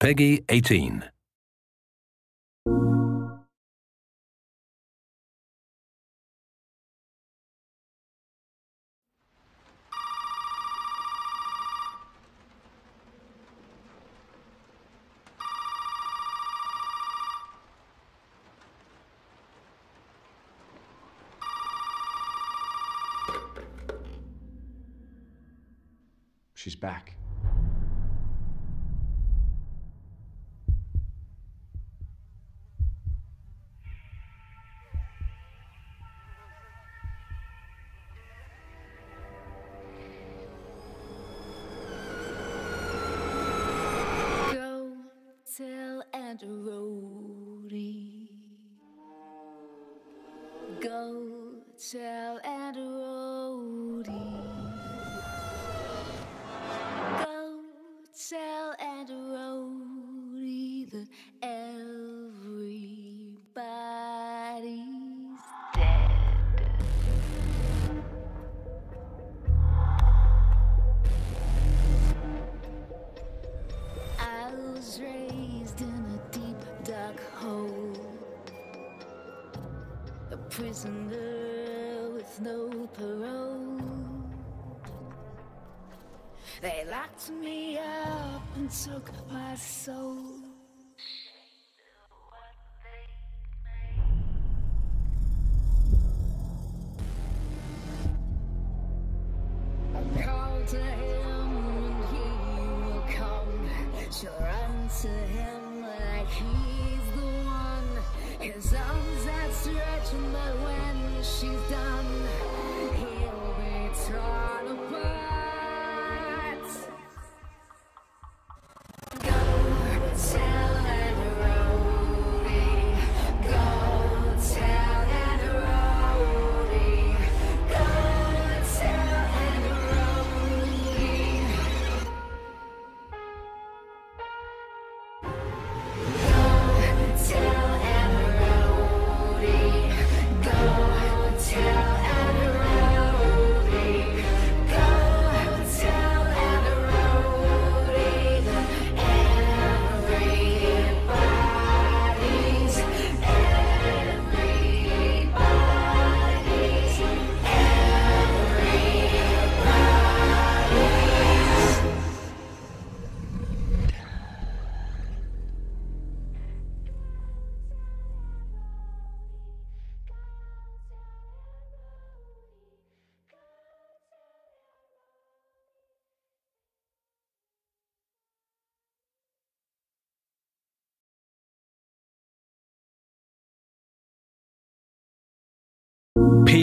Peggy 18. She's back. That everybody's dead. I was raised in a deep dark hole, a prisoner no parole. They locked me up and took my soul. I called to him and he will come. She'll to him like he's the one. His but when she's done,